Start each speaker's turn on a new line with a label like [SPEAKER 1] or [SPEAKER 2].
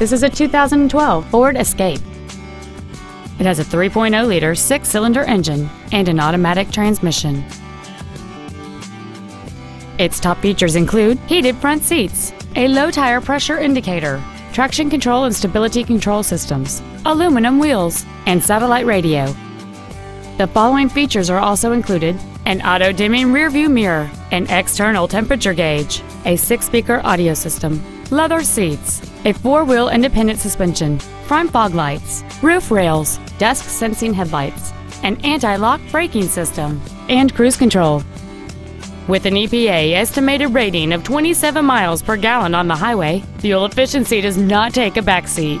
[SPEAKER 1] This is a 2012 Ford Escape. It has a 3.0-liter six-cylinder engine and an automatic transmission. Its top features include heated front seats, a low tire pressure indicator, traction control and stability control systems, aluminum wheels, and satellite radio. The following features are also included an auto dimming rearview mirror, an external temperature gauge, a six speaker audio system, leather seats, a four wheel independent suspension, front fog lights, roof rails, dusk sensing headlights, an anti lock braking system, and cruise control. With an EPA estimated rating of 27 miles per gallon on the highway, fuel efficiency does not take a backseat.